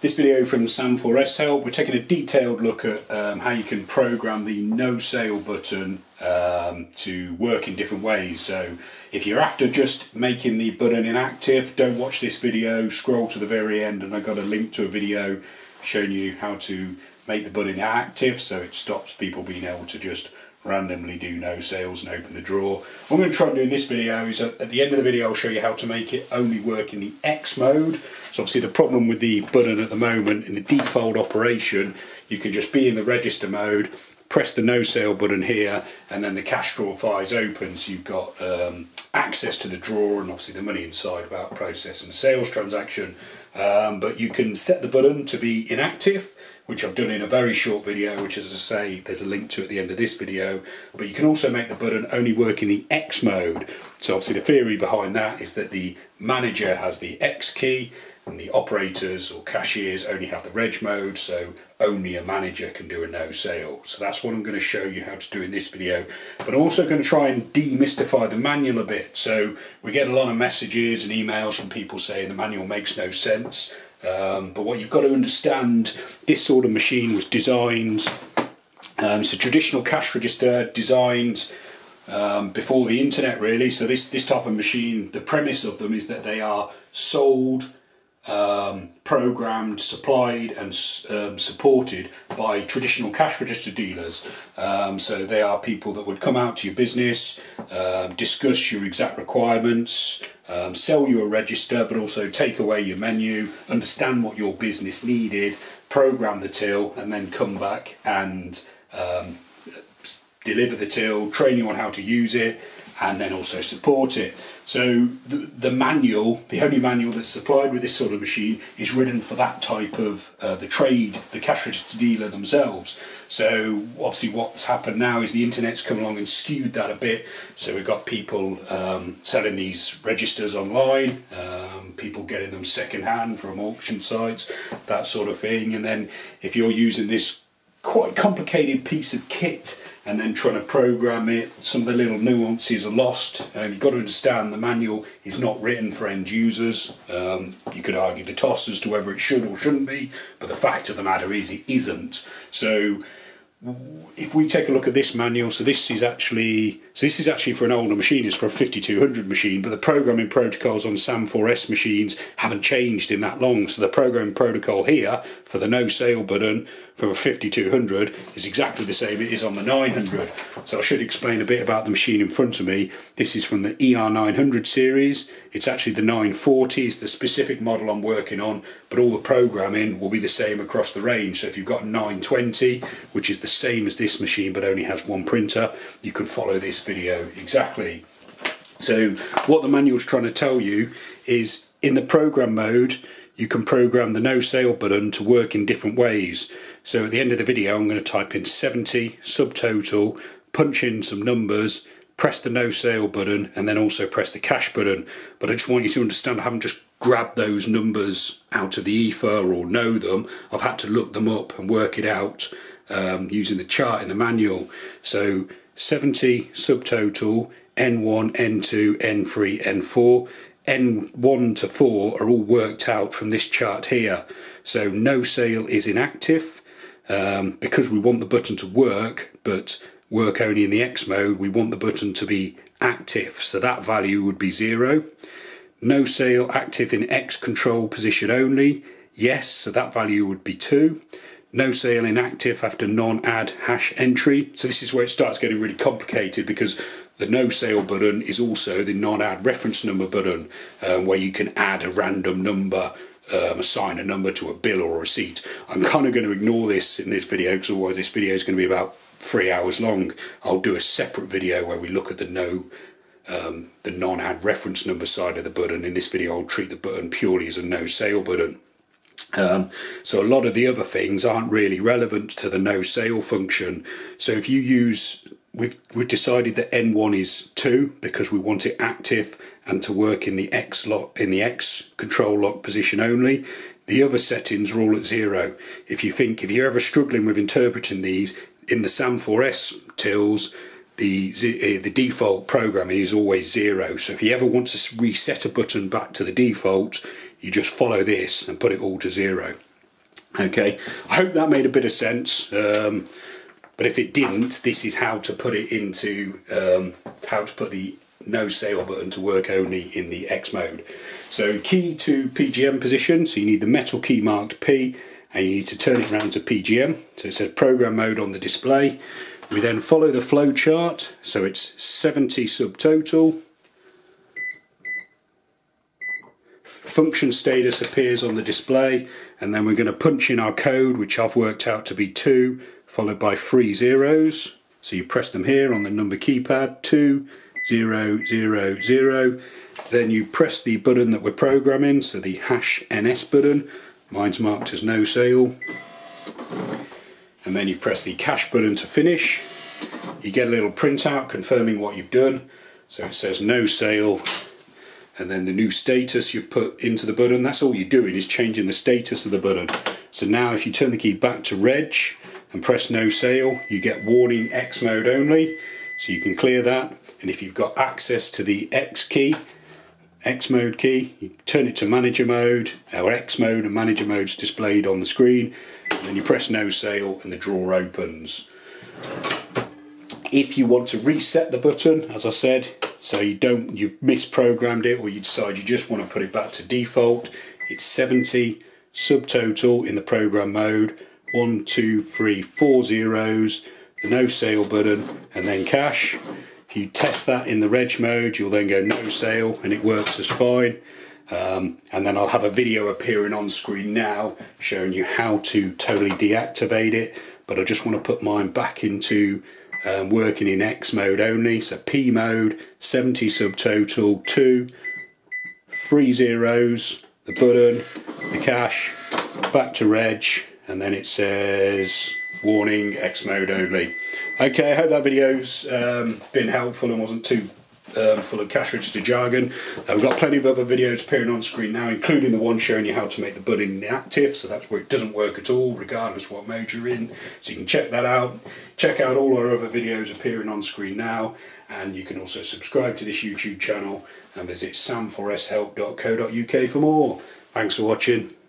This video from Sam4S Help, we're taking a detailed look at um, how you can program the no sale button um, to work in different ways. So if you're after just making the button inactive, don't watch this video, scroll to the very end and I've got a link to a video showing you how to make the button active so it stops people being able to just randomly do no sales and open the drawer. What I'm going to try and do in this video is at, the end of the video I'll show you how to make it only work in the X mode. So obviously the problem with the button at the moment in the default operation you can just be in the register mode press the no sale button here and then the cash drawer fires open so you've got um, access to the drawer and obviously the money inside without processing a sales transaction um, but you can set the button to be inactive which I've done in a very short video, which as I say, there's a link to at the end of this video, but you can also make the button only work in the X mode. So obviously the theory behind that is that the manager has the X key and the operators or cashiers only have the reg mode, so only a manager can do a no sale. So that's what I'm going to show you how to do in this video. But I'm also going to try and demystify the manual a bit. So we get a lot of messages and emails from people saying the manual makes no sense. Um, but what you've got to understand, this sort of machine was designed, um, it's a traditional cash register designed um, before the internet really. So this, this type of machine, the premise of them is that they are sold um, programmed, supplied, and um, supported by traditional cash register dealers. Um, so they are people that would come out to your business, um, discuss your exact requirements, um, sell you a register, but also take away your menu, understand what your business needed, program the till, and then come back and um, deliver the till, train you on how to use it, and then also support it. So the, the manual, the only manual that's supplied with this sort of machine is written for that type of uh, the trade, the cash register dealer themselves. So obviously what's happened now is the internet's come along and skewed that a bit. So we've got people um, selling these registers online, um, people getting them second hand from auction sites, that sort of thing. And then if you're using this quite complicated piece of kit and then trying to program it. Some of the little nuances are lost. Um, you've got to understand the manual is not written for end users. Um, you could argue the toss as to whether it should or shouldn't be, but the fact of the matter is it isn't. So if we take a look at this manual, so this is actually so this is actually for an older machine, it's for a 5200 machine, but the programming protocols on SAM4S machines haven't changed in that long. So the programming protocol here for the no sale button for a 5200 is exactly the same it is on the 900. So I should explain a bit about the machine in front of me. This is from the ER900 series. It's actually the 940 it's the specific model I'm working on, but all the programming will be the same across the range. So if you've got 920, which is the same as this machine but only has one printer, you can follow this video exactly. So what the manual's trying to tell you is in the program mode, you can program the no sale button to work in different ways. So at the end of the video, I'm going to type in 70 subtotal, punch in some numbers, press the no sale button, and then also press the cash button. But I just want you to understand I haven't just grabbed those numbers out of the ether or know them. I've had to look them up and work it out um, using the chart in the manual. So 70 subtotal, N1, N2, N3, N4. N1 to 4 are all worked out from this chart here. So no sale is inactive um, because we want the button to work, but work only in the X mode, we want the button to be active. So that value would be 0. No sale active in X control position only. Yes, so that value would be 2 no sale inactive after non-add hash entry. So this is where it starts getting really complicated because the no sale button is also the non-add reference number button um, where you can add a random number um, assign a number to a bill or a receipt. I'm kind of going to ignore this in this video because otherwise this video is going to be about three hours long. I'll do a separate video where we look at the no um, the non-add reference number side of the button. In this video I'll treat the button purely as a no sale button. Um, so a lot of the other things aren't really relevant to the no sale function. So if you use, we've, we've decided that N1 is 2 because we want it active and to work in the X lock, in the X control lock position only. The other settings are all at zero. If you think, if you're ever struggling with interpreting these, in the SAM4S tills, the, uh, the default programming is always zero. So if you ever want to reset a button back to the default, you just follow this and put it all to zero. Okay, I hope that made a bit of sense. Um, but if it didn't, this is how to put it into um, how to put the no sale button to work only in the X mode. So key to PGM position, so you need the metal key marked P and you need to turn it around to PGM. So it says program mode on the display. We then follow the flow chart, so it's 70 subtotal. Function status appears on the display and then we're going to punch in our code which I've worked out to be 2 followed by three zeros. So you press them here on the number keypad, 2, 0, 0, 0. Then you press the button that we're programming, so the hash NS button. Mine's marked as no sale. And then you press the cash button to finish. You get a little printout confirming what you've done. So it says no sale and then the new status you've put into the button. That's all you're doing is changing the status of the button. So now if you turn the key back to reg and press no sale, you get warning X mode only. So you can clear that. And if you've got access to the X key, X mode key, you turn it to manager mode, or X mode and manager mode's displayed on the screen. And then you press no sale and the drawer opens. If you want to reset the button, as I said, so you don't, you've misprogrammed it or you decide you just want to put it back to default, it's 70 subtotal in the program mode, one, two, three, four zeros, the no sale button, and then cash. If you test that in the reg mode, you'll then go no sale and it works as fine. Um, and then I'll have a video appearing on screen now showing you how to totally deactivate it. But I just want to put mine back into um, working in X mode only. So P mode, 70 subtotal, 2, 3 zeros, the button, the cash, back to reg, and then it says warning X mode only. Okay, I hope that video's um, been helpful and wasn't too um, full of cash register jargon. Uh, we've got plenty of other videos appearing on screen now, including the one showing you how to make the button inactive, so that's where it doesn't work at all, regardless what mode you're in. So you can check that out. Check out all our other videos appearing on screen now, and you can also subscribe to this YouTube channel and visit sam4shelp.co.uk for more. Thanks for watching.